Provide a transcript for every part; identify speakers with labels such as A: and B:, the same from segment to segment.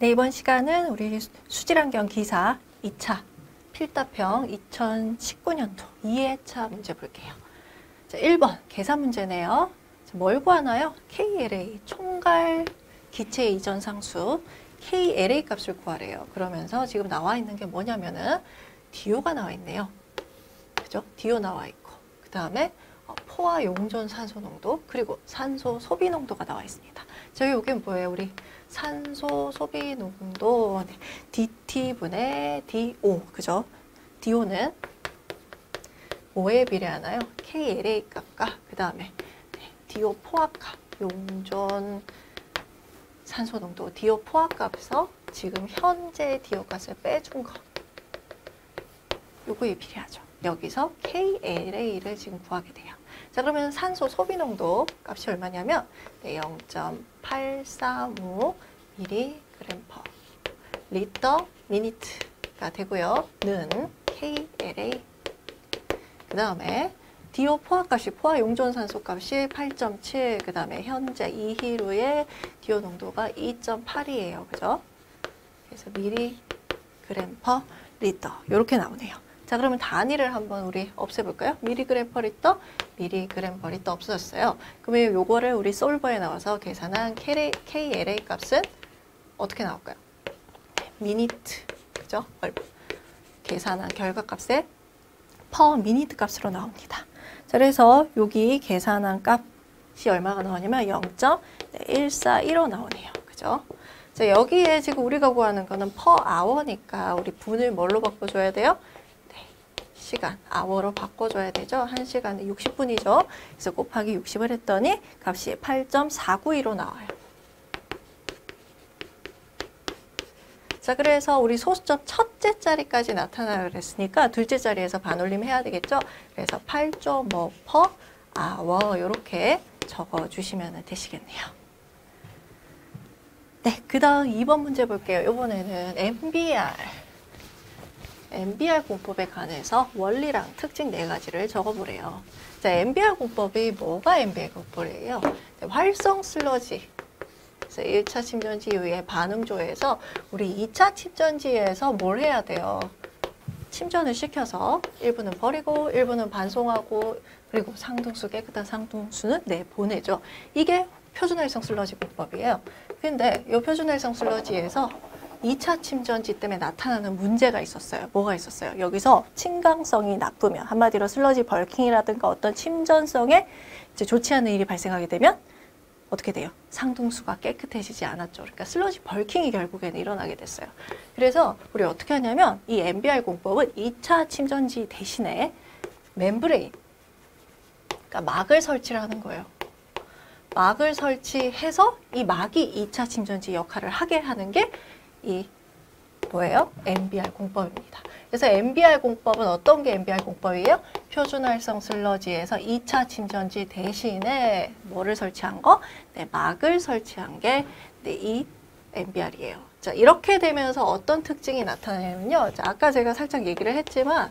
A: 네, 이번 시간은 우리 수질환경 기사 2차 필답형 2019년도 2회차 문제 볼게요. 자, 1번 계산 문제네요. 자, 뭘 구하나요? KLA 총괄 기체 이전 상수 KLA 값을 구하래요. 그러면서 지금 나와 있는 게 뭐냐면은 DO가 나와 있네요. 그죠? DO 나와 있고 그 다음에 어, 포화 용존 산소 농도 그리고 산소 소비 농도가 나와 있습니다. 저기 여기 뭐예요? 우리 산소 소비 농도 네, DT분의 DO 그죠? DO는 5에 비례하나요? KLA 값과 그 다음에 네, DO 포화값 용존 산소 농도 DO 포화값에서 지금 현재 DO 값을 빼준 거 요거에 비례하죠. 여기서 KLA를 지금 구하게 돼요. 자 그러면 산소 소비 농도 값이 얼마냐면 네, 0.835 mg per 리터 minute가 되고요. 는 KLA 그 다음에 DO 포화값이 포화 용존 산소 값이 8.7, 그 다음에 현재 2일 후에 DO 농도가 2.8이에요. 그죠? 그래서 미리 그램 per 리터 이렇게 나오네요. 자 그러면 단위를 한번 우리 없애볼까요? 미리그램 per 리터, 미리그램 per 리터 없어졌어요. 그러면 요거를 우리 solver에 나와서 계산한 KLA 값은 어떻게 나올까요? minute, 그죠? 계산한 결과 값에 per minute 값으로 나옵니다. 자, 그래서 여기 계산한 값이 얼마가 나오냐면 0.141로 나오네요. 그죠? 자, 여기에 지금 우리가 구하는 거는 per hour니까 우리 분을 뭘로 바꿔줘야 돼요? 네, 시간, 아워로 바꿔줘야 되죠. 1시간에 60분이죠. 그래서 곱하기 60을 했더니 값이 8.492로 나와요. 자, 그래서 우리 소수점 첫째 자리까지 나타나라 그랬으니까 둘째 자리에서 반올림 해야 되겠죠? 그래서 8.5 per 이렇게 적어주시면 되시겠네요. 네, 그 다음 2번 문제 볼게요. 이번에는 MBR. MBR 공법에 관해서 원리랑 특징 네 가지를 적어보래요. 자, MBR 공법이 뭐가 MBR 공법이에요? 네, 활성 슬러지. 그래서 1차 침전지 이후에 반응조에서 우리 2차 침전지에서 뭘 해야 돼요? 침전을 시켜서 일부는 버리고 일부는 반송하고 그리고 상등수 깨끗한 상등수는 내보내죠. 이게 표준활성 슬러지 공법이에요. 근데 이 표준활성 슬러지에서 2차 침전지 때문에 나타나는 문제가 있었어요. 뭐가 있었어요? 여기서 침강성이 나쁘면 한마디로 슬러지 벌킹이라든가 어떤 침전성에 이제 좋지 않은 일이 발생하게 되면 어떻게 돼요? 상등수가 깨끗해지지 않았죠. 그러니까 슬러지 벌킹이 결국에는 일어나게 됐어요. 그래서 우리 어떻게 하냐면 이 MBR 공법은 2차 침전지 대신에 멤브레인, 그러니까 막을 설치를 하는 거예요. 막을 설치해서 이 막이 2차 침전지 역할을 하게 하는 게 이 뭐예요? MBR 공법입니다. 그래서 MBR 공법은 어떤 게 MBR 공법이에요? 표준활성 슬러지에서 2차 침전지 대신에 뭐를 설치한 거? 네, 막을 설치한 게 네, 이 MBR이에요. 자, 이렇게 되면서 어떤 특징이 나타나냐면요. 자, 아까 제가 살짝 얘기를 했지만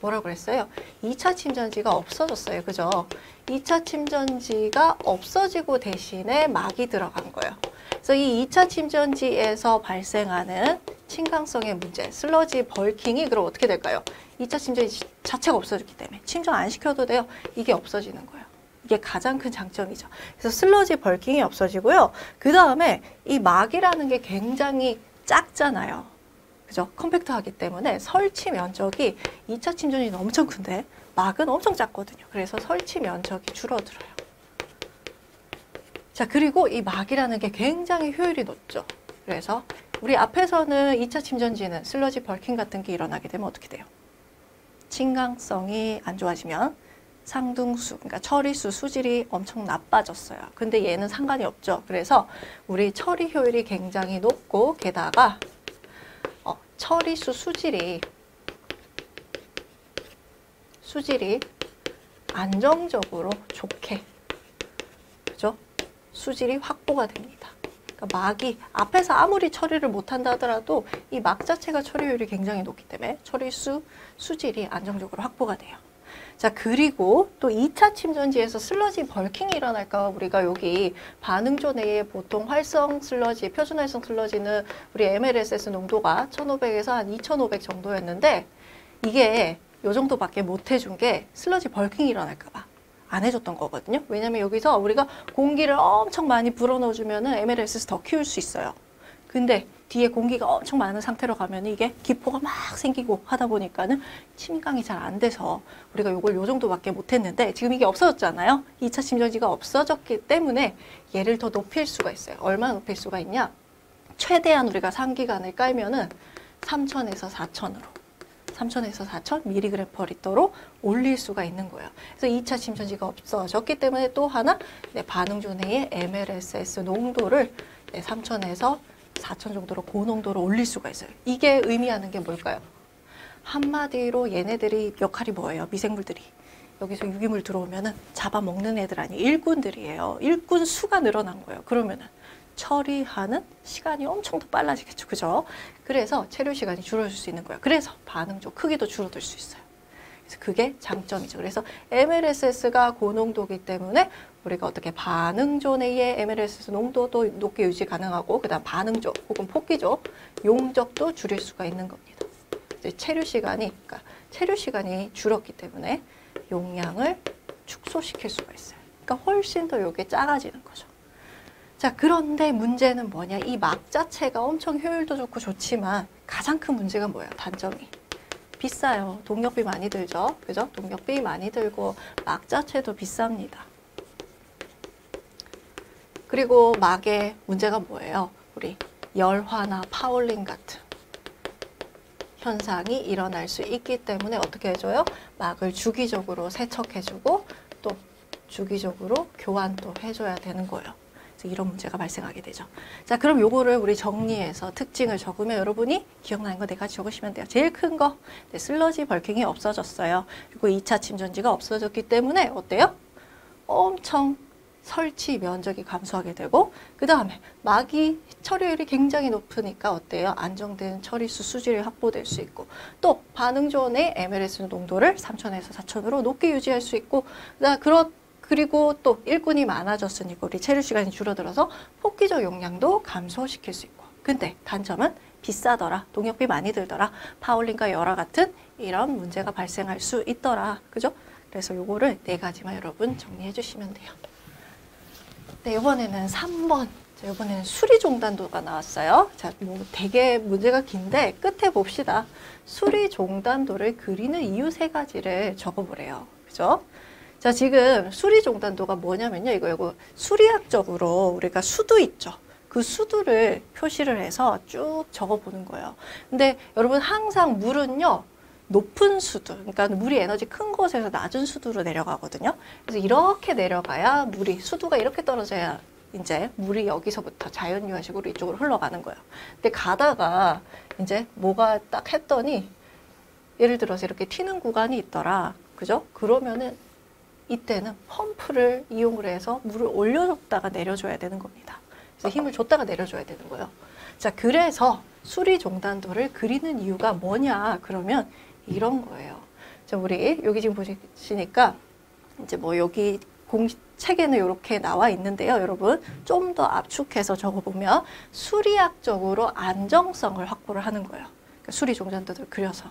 A: 뭐라고 그랬어요? 2차 침전지가 없어졌어요. 그죠? 2차 침전지가 없어지고 대신에 막이 들어간 거예요. 그래서 이 2차 침전지에서 발생하는 침강성의 문제, 슬러지 벌킹이 그럼 어떻게 될까요? 2차 침전지 자체가 없어졌기 때문에 침전 안 시켜도 돼요. 이게 없어지는 거예요. 이게 가장 큰 장점이죠. 그래서 슬러지 벌킹이 없어지고요. 그 다음에 이 막이라는 게 굉장히 작잖아요. 그죠? 컴팩트하기 때문에 설치 면적이 2차 침전지는 엄청 큰데 막은 엄청 작거든요. 그래서 설치 면적이 줄어들어요. 자, 그리고 이 막이라는 게 굉장히 효율이 높죠. 그래서 우리 앞에서는 2차 침전지는 슬러지 벌킹 같은 게 일어나게 되면 어떻게 돼요? 침강성이 안 좋아지면 상등수, 그러니까 처리수 수질이 엄청 나빠졌어요. 근데 얘는 상관이 없죠. 그래서 우리 처리 효율이 굉장히 높고 게다가 어, 처리수 수질이 수질이 안정적으로 좋게 그죠? 수질이 확보가 됩니다. 그러니까 막이 앞에서 아무리 처리를 못한다 하더라도 이 막 자체가 처리율이 굉장히 높기 때문에 처리수 수질이 안정적으로 확보가 돼요. 자, 그리고 또 2차 침전지에서 슬러지 벌킹이 일어날까 우리가 여기 반응조 내에 보통 활성 슬러지, 표준 활성 슬러지는 우리 MLSS 농도가 1500에서 한 2500 정도였는데 이게 요 정도밖에 못 해준 게 슬러지 벌킹이 일어날까 봐. 안 해줬던 거거든요. 왜냐면 여기서 우리가 공기를 엄청 많이 불어넣어주면 은 MLSS 더 키울 수 있어요. 근데 뒤에 공기가 엄청 많은 상태로 가면 이게 기포가 막 생기고 하다 보니까는 침강이 잘 안 돼서 우리가 요걸 요 정도밖에 못 했는데 지금 이게 없어졌잖아요. 2차 침전지가 없어졌기 때문에 얘를 더 높일 수가 있어요. 얼마나 높일 수가 있냐? 최대한 우리가 상기간을 깔면은 3천에서 4천으로 3천에서 4천 미리그램 퍼 리터로 올릴 수가 있는 거예요. 그래서 2차 침전지가 없어졌기 때문에 또 하나 네, 반응조 내의 MLSS 농도를 네, 3천에서 4천 정도로 고농도로 올릴 수가 있어요. 이게 의미하는 게 뭘까요? 한마디로 얘네들이 역할이 뭐예요? 미생물들이. 여기서 유기물 들어오면은 잡아먹는 애들 아니 일꾼들이에요. 일꾼 수가 늘어난 거예요. 그러면은 처리하는 시간이 엄청 더 빨라지겠죠. 그죠? 그래서 체류 시간이 줄어들 수 있는 거예요. 그래서 반응조 크기도 줄어들 수 있어요. 그게 장점이죠. 그래서 MLSS가 고농도기 때문에 우리가 어떻게 반응조 내의 MLSS 농도도 높게 유지 가능하고 그다음 반응조 혹은 폭기조 용적도 줄일 수가 있는 겁니다. 체류 시간이 그러니까 체류 시간이 줄었기 때문에 용량을 축소시킬 수가 있어요. 그러니까 훨씬 더 이게 작아지는 거죠. 자, 그런데 문제는 뭐냐? 이 막 자체가 엄청 효율도 좋고 좋지만 가장 큰 문제가 뭐예요? 단점이. 비싸요. 동력비 많이 들죠? 그죠? 동력비 많이 들고 막 자체도 비쌉니다. 그리고 막의 문제가 뭐예요? 우리 열화나 파울링 같은 현상이 일어날 수 있기 때문에 어떻게 해줘요? 막을 주기적으로 세척해주고 또 주기적으로 교환도 해줘야 되는 거예요. 이런 문제가 발생하게 되죠. 자, 그럼 요거를 우리 정리해서 특징을 적으면 여러분이 기억나는 거네 가지 적으시면 돼요. 제일 큰 거, 네, 슬러지 벌킹이 없어졌어요. 그리고 2차 침전지가 없어졌기 때문에 어때요? 엄청 설치 면적이 감소하게 되고 그 다음에 막이 처리율이 굉장히 높으니까 어때요? 안정된 처리수 수질이 확보될 수 있고 또 반응조 내 MLS 농도를 3천에서 4천으로 높게 유지할 수 있고 그런 그리고 또 일꾼이 많아졌으니까 우리 체류 시간이 줄어들어서 폭기적 용량도 감소시킬 수 있고 근데 단점은 비싸더라 동력비 많이 들더라 파울링과 열화 같은 이런 문제가 발생할 수 있더라 그죠? 그래서 요거를 네 가지만 여러분 정리해 주시면 돼요. 네, 이번에는 3번. 자, 이번에는 수리 종단도가 나왔어요. 자, 뭐 되게 문제가 긴데 끝에 봅시다. 수리 종단도를 그리는 이유 세 가지를 적어보래요. 그죠? 자, 지금 수리 종단도가 뭐냐면요. 이거, 이거 수리학적으로 우리가 수도 있죠. 그 수두를 표시를 해서 쭉 적어보는 거예요. 근데 여러분 항상 물은요. 높은 수두, 그러니까 물이 에너지 큰 곳에서 낮은 수두로 내려가거든요. 그래서 이렇게 내려가야 물이 수두가 이렇게 떨어져야 이제 물이 여기서부터 자연유화식으로 이쪽으로 흘러가는 거예요. 근데 가다가 이제 뭐가 딱 했더니 예를 들어서 이렇게 튀는 구간이 있더라. 그죠? 그러면은 이때는 펌프를 이용을 해서 물을 올려줬다가 내려줘야 되는 겁니다. 그래서 힘을 줬다가 내려줘야 되는 거예요. 자, 그래서 수리 종단도를 그리는 이유가 뭐냐? 그러면 이런 거예요. 자, 우리 여기 지금 보시니까 이제 뭐 여기 공 책에는 이렇게 나와 있는데요. 여러분 좀 더 압축해서 적어보면 수리학적으로 안정성을 확보를 하는 거예요. 그러니까 수리 종전도를 그려서.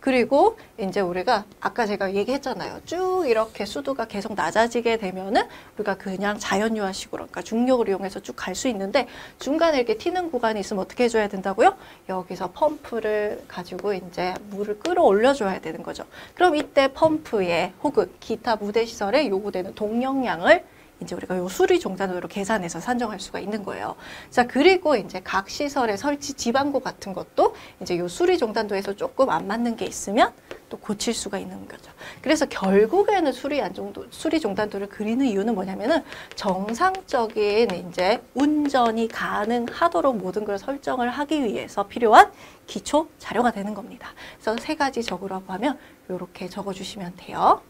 A: 그리고 이제 우리가 아까 제가 얘기했잖아요. 쭉 이렇게 수도가 계속 낮아지게 되면은 우리가 그냥 자연유화식으로 그러니까 중력을 이용해서 쭉 갈 수 있는데 중간에 이렇게 튀는 구간이 있으면 어떻게 해줘야 된다고요? 여기서 펌프를 가지고 이제 물을 끌어올려 줘야 되는 거죠. 그럼 이때 펌프에 혹은 기타 무대 시설에 요구되는 동력량을 이제 우리가 요 수리 종단으로 계산해서 산정할 수가 있는 거예요. 자, 그리고 이제 각 시설의 설치 지방고 같은 것도 이제 요 수리 종단도에서 조금 안 맞는 게 있으면 또 고칠 수가 있는 거죠. 그래서 결국에는 수리 안정도, 수리 종단도를 그리는 이유는 뭐냐면은 정상적인 이제 운전이 가능하도록 모든 걸 설정을 하기 위해서 필요한 기초 자료가 되는 겁니다. 그래서 세 가지 적으라고 하면 이렇게 적어주시면 돼요.